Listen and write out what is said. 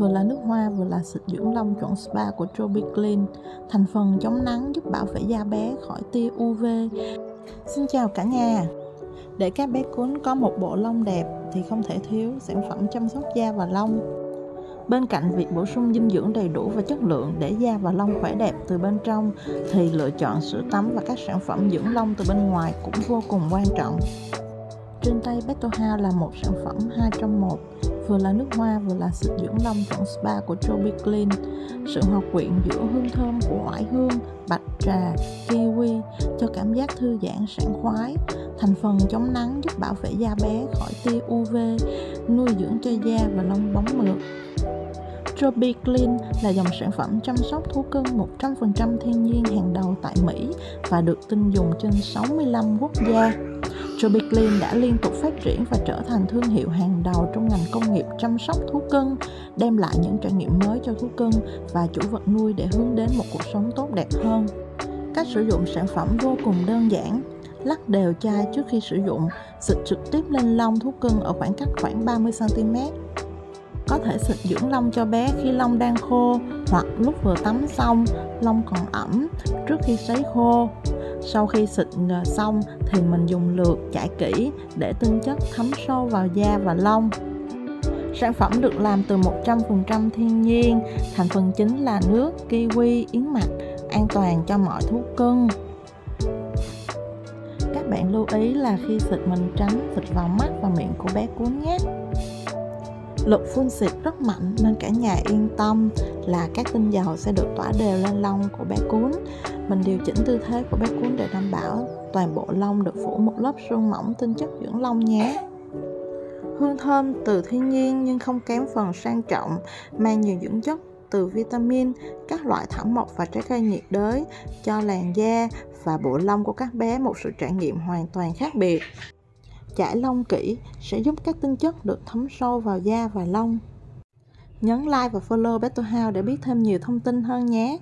vừa là nước hoa vừa là xịt dưỡng lông chuẩn spa của Tropic Clean, thành phần chống nắng giúp bảo vệ da bé khỏi tia UV. Xin chào cả nhà! Để các bé cuốn có một bộ lông đẹp thì không thể thiếu sản phẩm chăm sóc da và lông. Bên cạnh việc bổ sung dinh dưỡng đầy đủ và chất lượng để da và lông khỏe đẹp từ bên trong thì lựa chọn sữa tắm và các sản phẩm dưỡng lông từ bên ngoài cũng vô cùng quan trọng. Trên tay Beto là một sản phẩm 2 trong 1, vừa là nước hoa vừa là xịt dưỡng lông chuẩn spa của Tropic Clean. Sự hòa quyện giữa hương thơm của oải hương, bạch trà, kiwi cho cảm giác thư giãn sảng khoái. Thành phần chống nắng giúp bảo vệ da bé khỏi tia UV, nuôi dưỡng cho da và lông bóng mượt. Tropic Clean là dòng sản phẩm chăm sóc thú cưng 100% thiên nhiên hàng đầu tại Mỹ và được tin dùng trên 65 quốc gia. Tropiclean đã liên tục phát triển và trở thành thương hiệu hàng đầu trong ngành công nghiệp chăm sóc thú cưng, đem lại những trải nghiệm mới cho thú cưng và chủ vật nuôi để hướng đến một cuộc sống tốt đẹp hơn. Cách sử dụng sản phẩm vô cùng đơn giản, lắc đều chai trước khi sử dụng, xịt trực tiếp lên lông thú cưng ở khoảng cách khoảng 30cm. Có thể xịt dưỡng lông cho bé khi lông đang khô hoặc lúc vừa tắm xong, lông còn ẩm trước khi sấy khô sau khi xịt ờ, xong thì mình dùng lược chải kỹ để tinh chất thấm sâu vào da và lông Sản phẩm được làm từ 100% thiên nhiên, thành phần chính là nước, kiwi, yến mạch, an toàn cho mọi thú cưng. Các bạn lưu ý là khi xịt mình tránh xịt vào mắt và miệng của bé cuốn nhé. Lực phun xịt rất mạnh nên cả nhà yên tâm là các tinh dầu sẽ được tỏa đều lên lông của bé cún. Mình điều chỉnh tư thế của bé cún để đảm bảo toàn bộ lông được phủ một lớp sương mỏng tinh chất dưỡng lông nhé. Hương thơm từ thiên nhiên nhưng không kém phần sang trọng, mang nhiều dưỡng chất từ vitamin, các loại thảo mộc và trái cây nhiệt đới cho làn da và bộ lông của các bé một sự trải nghiệm hoàn toàn khác biệt. Chải lông kỹ sẽ giúp các tinh chất được thấm sâu vào da và lông. Nhấn like và follow Better House để biết thêm nhiều thông tin hơn nhé.